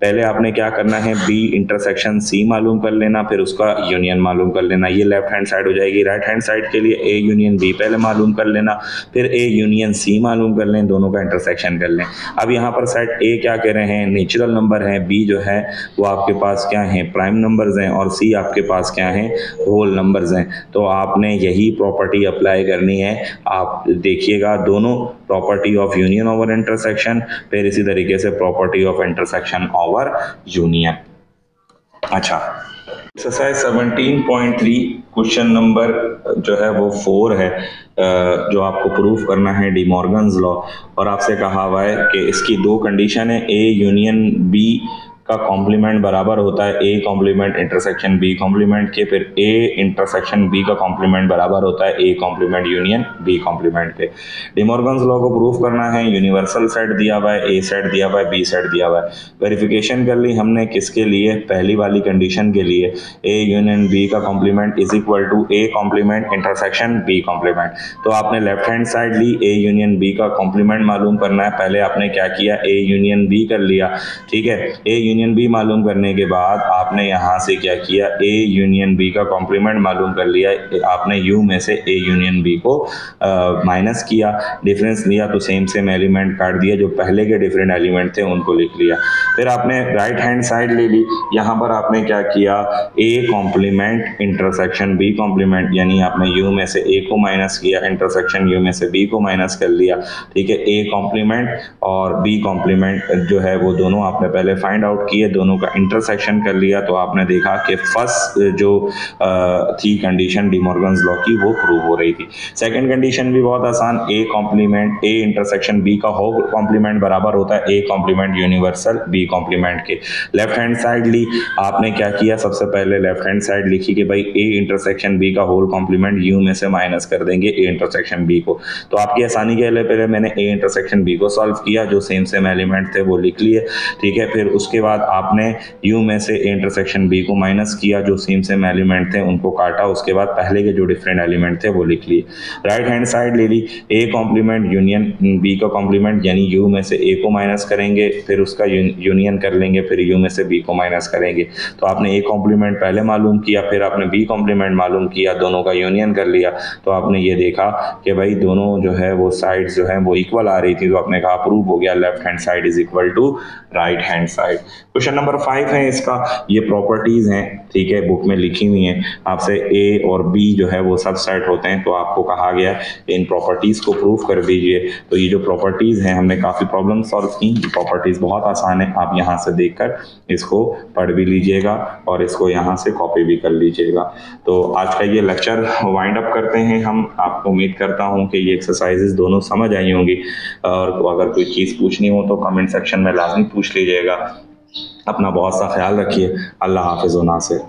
पहले आपने क्या करना है? बी इंटरसेक्शन सी मालूम कर लेना, फिर उसका यूनियन मालूम कर लेना। ये लेफ़्ट हैंड साइड हो जाएगी। राइट हैंड साइड के लिए ए यूनियन बी पहले मालूम कर लेना, फिर ए यूनियन सी मालूम कर लें, दोनों का इंटरसेक्शन कर लें। अब यहाँ पर साइड ए क्या कह रहे हैं? नेचुरल नंबर है। बी जो है, वो आपके पास क्या है? प्राइम नंबर्स हैं और सी आपके पास क्या है? होल नंबर्स हैं। तो आपने यही प्रॉपर्टी अप्लाई करनी है। आप देखिएगा, दोनों property of union over intersection फिर इसी तरीके से property of intersection over union अच्छा। एक्सरसाइज 17.3 क्वेश्चन नंबर जो है वो फोर है जो आपको प्रूफ करना है डी मॉर्गन लॉ और आपसे कहा हुआ है कि इसकी दो कंडीशन है ए यूनियन बी का कॉम्प्लीमेंट बराबर होता है A complement intersection B complement के, फिर ए इंटरसेक्शन बी का कॉम्प्लीमेंट बराबर होता है A complement union B complement के डिमोर्गन्स लॉ को प्रूफ करना है यूनिवर्सल सेट दिया हुआ है ए सेट दिया हुआ है बी सेट दिया हुआ है। वेरिफिकेशन कर ली हमने किसके लिए? पहली वाली कंडीशन के लिए। ए यूनियन बी का complement is equal to A complement intersection B complement तो आपने लेफ़्ट हैंड साइड ली ए यूनियन बी का कॉम्प्लीमेंट मालूम करना है। पहले आपने क्या किया? ए यूनियन बी कर लिया। ठीक है? ए यूनियन बी मालूम करने के बाद आपने यहाँ से क्या किया? ए यूनियन बी का कॉम्प्लीमेंट मालूम कर लिया। आपने यू में से ए यूनियन बी को माइनस किया डिफरेंस लिया तो सेम सेम एलिमेंट काट दिया, जो पहले के डिफरेंट एलिमेंट थे, उनको लिख लिया। फिर आपने राइट हैंड साइड ले ली। यहाँ पर आपने क्या किया? A complement intersection B complement यानी आपने यू में से ए को माइनस किया इंटरसेक्शन यू में से बी को माइनस कर लिया। ठीक है? ए कॉम्प्लीमेंट और बी कॉम्प्लीमेंट जो है, वो दोनों आपने पहले फाइंड आउट किए, दोनों का इंटरसेक्शन कर लिया तो आपने देखा कि फ़र्स्ट जो थी कंडीशन डिमोर्गन्स लॉ की, वो प्रूव हो रही थी। सेकंड कंडीशन भी बहुत आसान A complement A intersection B का होल कॉम्प्लीमेंट बराबर होता है A complement universal B complement के। लेफ़्ट हैंड साइड ली, आपने क्या किया? सबसे पहले लेफ़्ट हैंड साइड लिखी कि भाई ए इंटरसेक्शन बी का होल कॉम्प्लीमेंट यू में से माइनस कर देंगे ए इंटरसेक्शन बी को। तो आपकी आसानी के लिए पहले मैंने ए इंटरसेक्शन बी को सॉल्व किया, जो सेम सेम एलिमेंट थे, वो लिख लिए, ठीक है? फिर उसके बाद आपने यू में से इंटरसेक्शन बी को माइनस किया, जो सेम सेम एलिमेंट थे, उनको काटा, उसके बाद पहले के जो डिफरेंट एलिमेंट थे, वो लिख लिए। राइट हैंड साइड ले ली ए कॉम्प्लीमेंट यूनियन बी का कॉम्प्लीमेंट यानी यू में से ए को माइनस करेंगे, फिर उसका यूनियन कर लेंगे, फिर यू में से बी को माइनस करेंगे। तो आपने ए कॉम्प्लीमेंट पहले मालूम किया, फिर आपने बी कॉम्प्लीमेंट मालूम किया, दोनों का यूनियन कर लिया। तो आपने ये देखा कि भाई दोनों जो है, वो साइड जो है, वो इक्वल आ रही थी। तो आपने कहा प्रूव हो गया left hand side is equal to right hand side question number five है इसका। ये प्रॉपर्टीज़ हैं, ठीक है बुक में लिखी हुई हैं। आपसे ए और बी जो है वो सब सेट होते हैं तो आपको कहा गया, इन प्रॉपर्टीज़ को प्रूव कर दीजिए। तो ये जो प्रॉपर्टीज़ हैं, हमने काफ़ी प्रॉब्लम सॉल्व की। प्रॉपर्टीज़ बहुत आसान है, आप यहाँ से देखकर इसको पढ़ भी लीजिएगा और इसको यहाँ से कॉपी भी कर लीजिएगा। तो आज का ये लेक्चर वाइंड अप करते हैं हम। आपको उम्मीद करता हूँ कि ये एक्सरसाइजेज दोनों समझ आई होंगी। और अगर कोई चीज़ पूछनी हो तो कमेंट सेक्शन में लाजमी पूछ लीजिएगा। अपना बहुत सा ख्याल रखिए। अल्लाह हाफिज़ नासिर